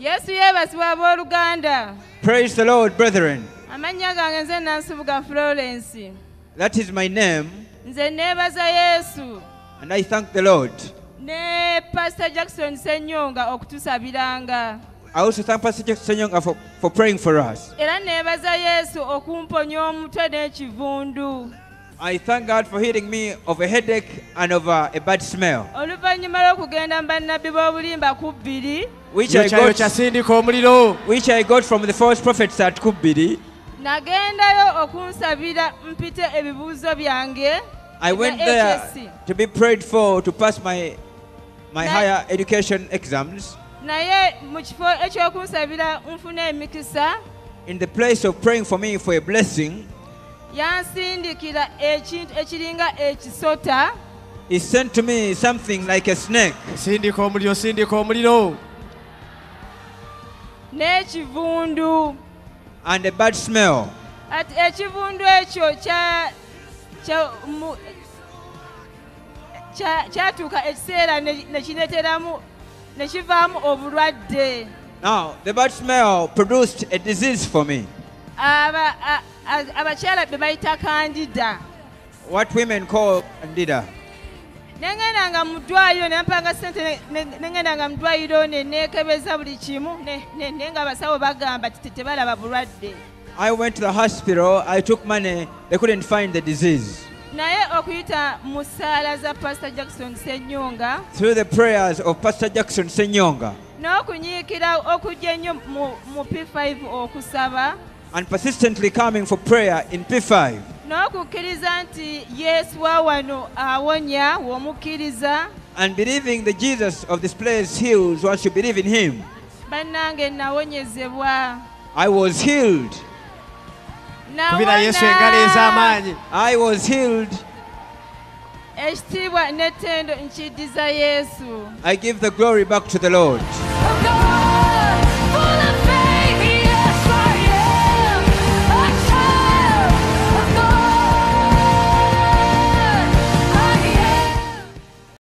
yesu yeebazibwa abooluganda Praise the Lord, brethren. amannya gange nze nansibuga florence That is my name, nze neebaza yesu and I thank the Lord. ne pastor jackson senyonga okutusabiranga I also thank Pastor Jackson Senyonga for, for praying for us. era neebaza yesu okumponya omutwe n'ekivundu I thank God for healing me of a headache and of a, a bad smell, oluvannyuma lw'okugenda mu bannabbi b'obulimba ku bbiri which I, got, which I got from the false prophets at Kubiri. nagendayo okunsabira mpite ebibuuzo byange I went there to be prayed for to pass my, my Na- higher education exams. naye mu kifo ekyokunsabira nfune emikisa In the place of praying for me for a blessing, yansindikira ekintu ekiringa ekisota. He sent to me something like a snake. Sindika omuliro sindika omuliro. N'ekivundu. And a bad smell. ati ekivundu ekyo kya- kyatuuka ekiseera ne kireeteramu ne kivaamu obulwadde. Now, the bad smell produced a disease for me. Abakyala be bayita kandida What women call candida. nengendanga mu ddwaliro ne mpanga sente ne- ne- nengendanga mu ddwaliro ne neekebeza buli kimu naye nga abasawo bagamba tebalaba bulwadde I went to the hospital, I took money, they couldn't find the disease. naye okuyita mu ssaala za pastor jackson senyonga Through the prayers of Pastor Jackson Senyonga n'okunyiikira okujja ennyo mu p5 okusaba and persistently coming for prayer in P5 n'okukkiriza nti yesu wano awonya w'omukkiriza and believing the Jesus of this place heals once you believe in Him. bannange nawonyezebwa I was healed. kubira yesu engalo ez'amaanyi I was healed. ekitiibwa n'ettendo nkiddiza yesu I give the glory back to the Lord.